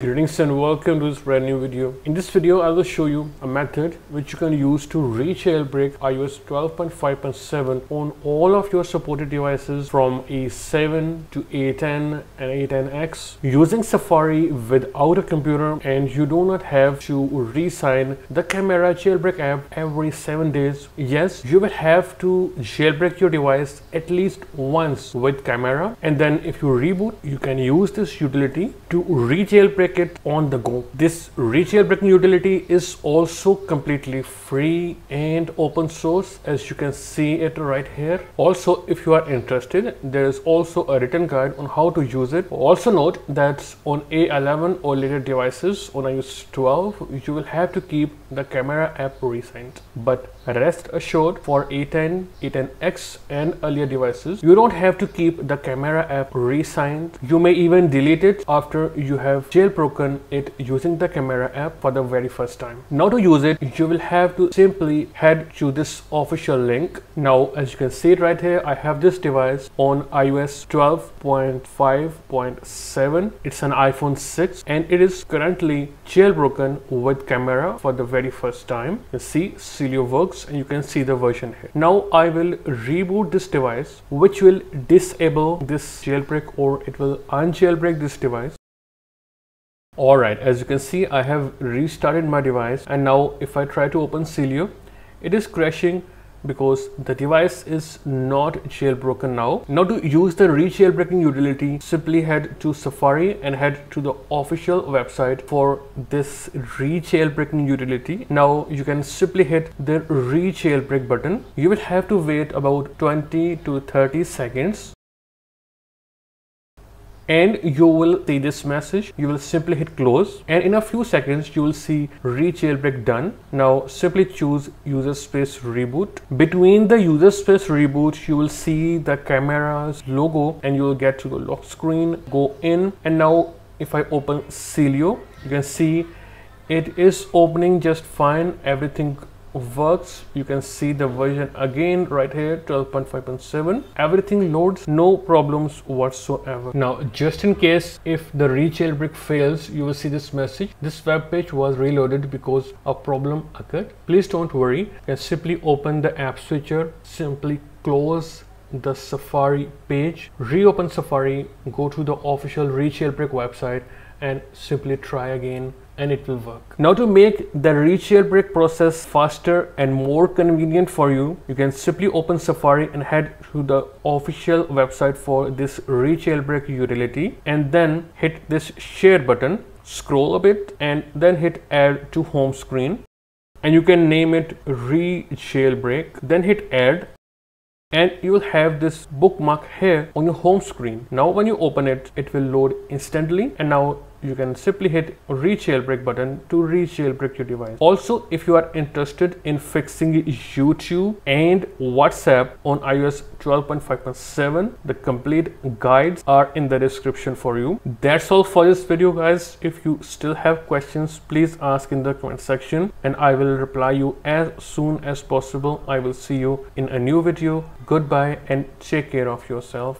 Greetings and welcome to this brand new video. In this video, I will show you a method which you can use to re-jailbreak iOS 12.5.7 on all of your supported devices from A7 to A10 and A10X using Safari without a computer and you do not have to re-sign the Chimera jailbreak app every 7 days. Yes, you will have to jailbreak your device at least once with Chimera and then if you reboot, you can use this utility to re-jailbreak it on the go. This re-jailbreaking utility is also completely free and open source as you can see it right here. Also, if you are interested, there is also a written guide on how to use it. Also note that on A11 or later devices on iOS 12, you will have to keep the Chimera app resigned. But rest assured for A10, A10X and earlier devices, you don't have to keep the Chimera app resigned. You may even delete it after you have jailbroken it using the Chimera app for the very first time. Now to use it, you will have to simply head to this official link. Now, as you can see right here, I have this device on iOS 12.5.7. It's an iPhone 6 and it is currently jailbroken with Chimera for the very first time. You see Sileo works and you can see the version here. Now I will reboot this device which will disable this jailbreak or it will unjailbreak this device. Alright, as you can see I have restarted my device and now if I try to open Sileo, it is crashing because the device is not jailbroken now. Now to use the re-jailbreaking utility, simply head to Safari and head to the official website for this re-jailbreaking utility. Now you can simply hit the re-jailbreak button. You will have to wait about 20 to 30 seconds and you will see this message you will simply hit close and in a few seconds you will see re-jailbreak done. Now simply choose user space reboot. Between the user space reboot you will see the Chimera's logo and you will get to the lock screen go in and now if I open Sileo you can see it is opening just fine everything works you can see the version again right here 12.5.7 everything loads no problems whatsoever. Now just in case if the re-jailbreak fails you will see this message. This web page was reloaded because a problem occurred. Please don't worry. You can simply open the app switcher simply close the Safari page, reopen Safari, go to the official re-jailbreak website and simply try again and it will work. Now to make the re-jailbreak process faster and more convenient for you, you can simply open Safari and head to the official website for this re-jailbreak utility and then hit this share button, scroll a bit and then hit add to home screen and you can name it re-jailbreak, then hit add and you will have this bookmark here on your home screen. Now when you open it, it will load instantly and now you can simply hit re-jailbreak button to re-jailbreak your device. Also, if you are interested in fixing YouTube and WhatsApp on iOS 12.5.7, the complete guides are in the description for you. That's all for this video guys. If you still have questions, please ask in the comment section and I will reply you as soon as possible. I will see you in a new video. Goodbye and take care of yourself.